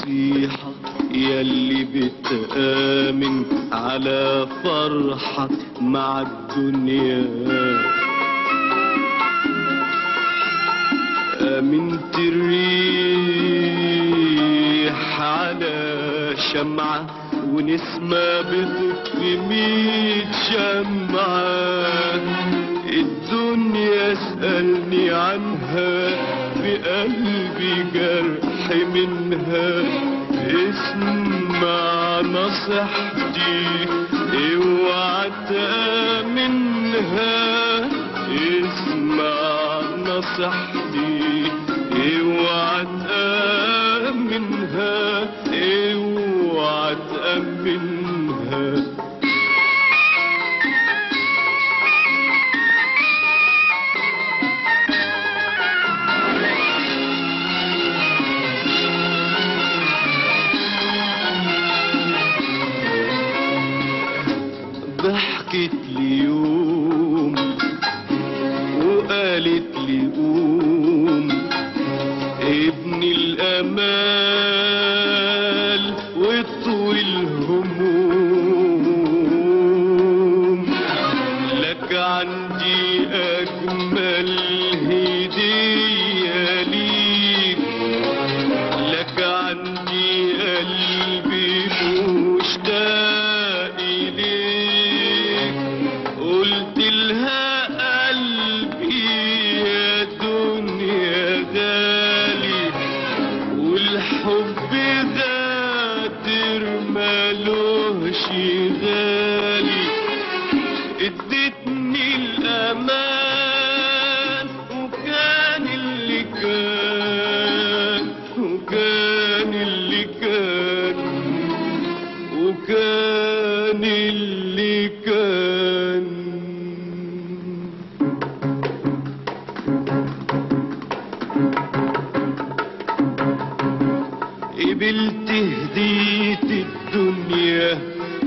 نصيحة يلي بتآمن على فرحة مع الدنيا. آمنت الريح على شمعة ونسمة بتطفي ميت شمعة. الدنيا اسألني عنها في قلبي جرح منها. اسمع نصيحتي اوعى تآمنها اسمع نصيحتي ضحكت لي يوم وقالت لي قوم ابني الأمال واطوي الهموم لك عندي أجمل والحب غادر ملوش غالي هدية الدنيا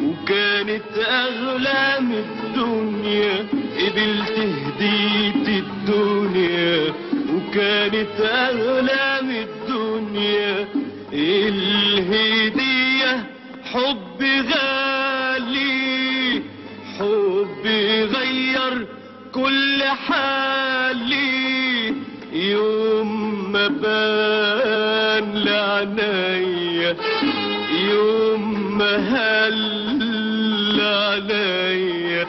وكانت أغلى من الدنيا. قبلت هدية الدنيا وكانت أغلى من الدنيا. الهدية حب غالي حب غير كل حالي. يوم ما بان لعنيا يوم ما هل عليا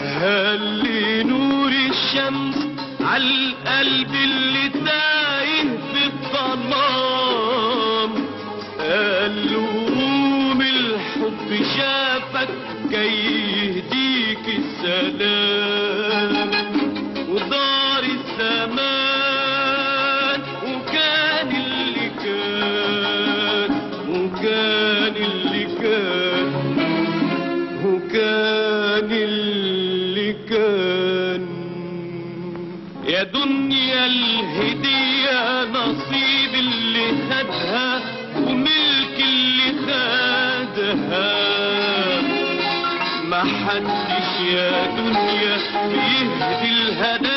هل نور الشمس على القلب اللي تايه في الظلام؟ قال له قوم الحب شافك جاي يهديك السلام؟ يا دنيا الهدية نصيب اللي خدها وملك اللي خدها. ما محدش يا دنيا بيهدي الهدايا